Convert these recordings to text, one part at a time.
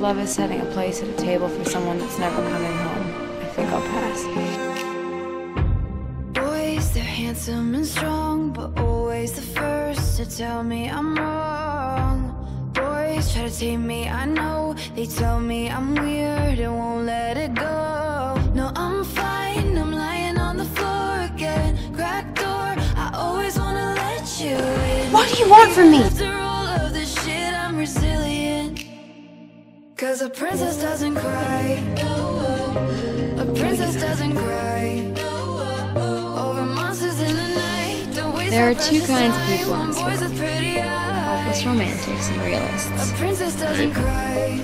love is setting a place at a table for someone that's never coming home, I think I'll pass. Boys, they're handsome and strong, but always the first to tell me I'm wrong. Boys try to tame me, I know. They tell me I'm weird and won't let it go. No, I'm fine, I'm lying on the floor again. Crack door, I always wanna let you in. What do you want from me? Cause a princess doesn't cry. A princess doesn't cry. Over monsters in the night. There are two kinds of people in this pretty. Hopeless romantics and realists. A princess doesn't cry.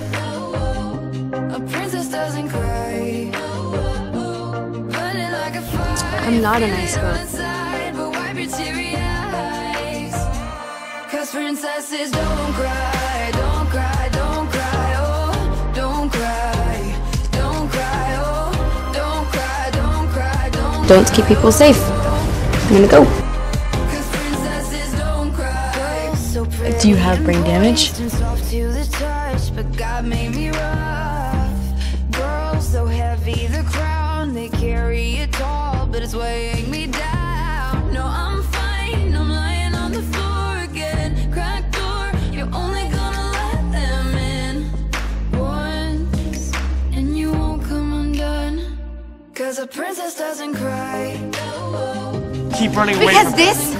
A princess doesn't cry. Burning like a fire. I'm not a nice girl. Inside, but wipe your teary eyes. Cause princesses don't cry, don't Don't keep people safe. I'm gonna go. Don't cry. So pretty Do you have brain damage? and soft to the touch, but God made me rough. Girls so heavy, the crown they carry it tall, but it's weighing Cause princess doesn't cry. Keep running away Because from this,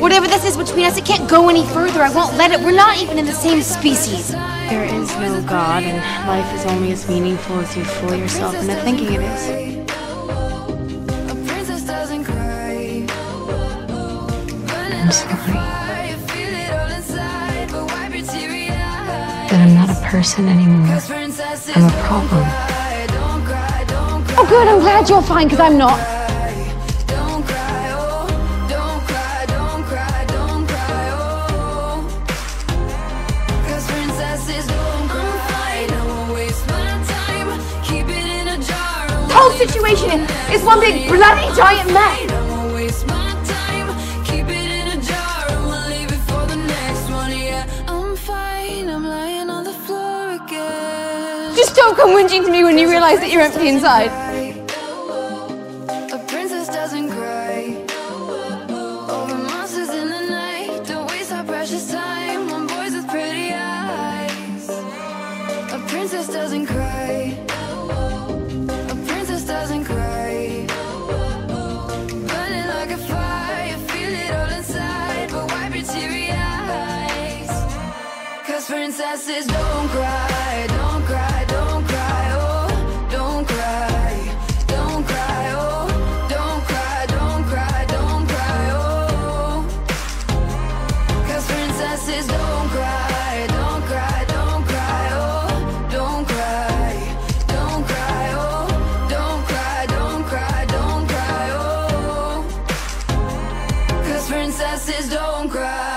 whatever this is between us, it can't go any further. I won't let it. We're not even in the same species. There is no God, and life is only as meaningful as you fool yourself into thinking it is. Princess doesn't cry. I'm sorry I feel it all inside, but wipe your teary eyes. that I'm not a person anymore. I'm a problem. Good. I'm glad you're fine, because I'm not. Oh. don't cry, don't cry, don't cry, don't cry. Cause princesses don't cry. I won't waste my time. Keep it in a jar. The whole situation is one big bloody giant mess. I won't waste my time. Keep it in a jar and we'll leave it for the next one. Yeah, I'm fine. I'm lying on the floor again. Just don't come whinging to me when you realize that you're empty inside. princesses don't cry, don't cry, don't cry, oh, don't cry, don't cry, oh, don't cry, don't cry, don't cry, oh. Cause princesses don't cry, don't cry, don't cry, oh, don't cry, don't cry, oh, don't cry, don't cry, don't cry, princesses don't cry.